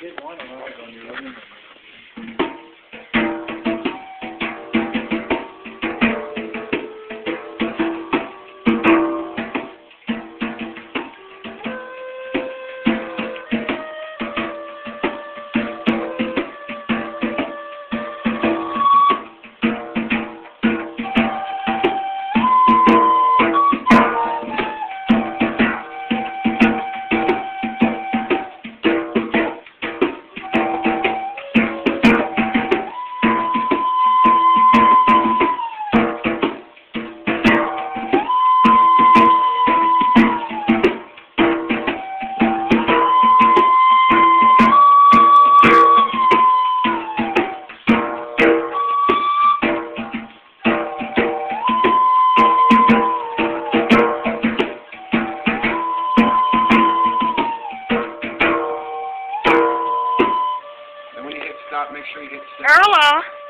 did one of those on your stop, make sure you hit stop. Irma.